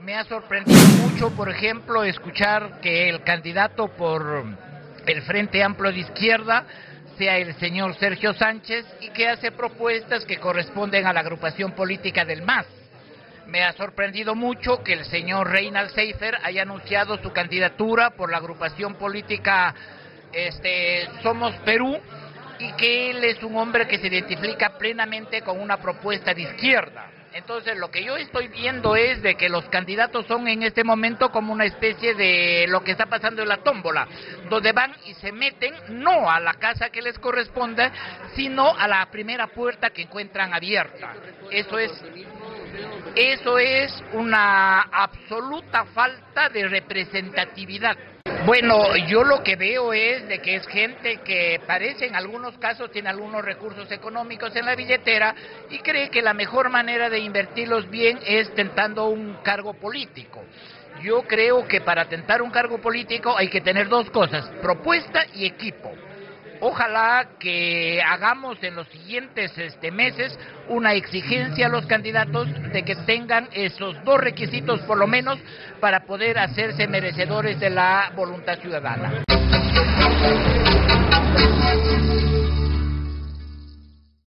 Me ha sorprendido mucho, por ejemplo, escuchar que el candidato por el Frente Amplio de Izquierda sea el señor Sergio Sánchez y que hace propuestas que corresponden a la agrupación política del MAS. Me ha sorprendido mucho que el señor Reinald Seifer haya anunciado su candidatura por la agrupación política este, Somos Perú y que él es un hombre que se identifica plenamente con una propuesta de izquierda. Entonces lo que yo estoy viendo es de que los candidatos son en este momento como una especie de lo que está pasando en la tómbola, donde van y se meten no a la casa que les corresponde, sino a la primera puerta que encuentran abierta. Eso es eso es una absoluta falta de representatividad. Bueno, yo lo que veo es de que es gente que parece en algunos casos tiene algunos recursos económicos en la billetera y cree que la mejor manera de invertirlos bien es tentando un cargo político. Yo creo que para tentar un cargo político hay que tener dos cosas, propuesta y equipo. Ojalá que hagamos en los siguientes este, meses una exigencia a los candidatos de que tengan esos dos requisitos por lo menos para poder hacerse merecedores de la voluntad ciudadana.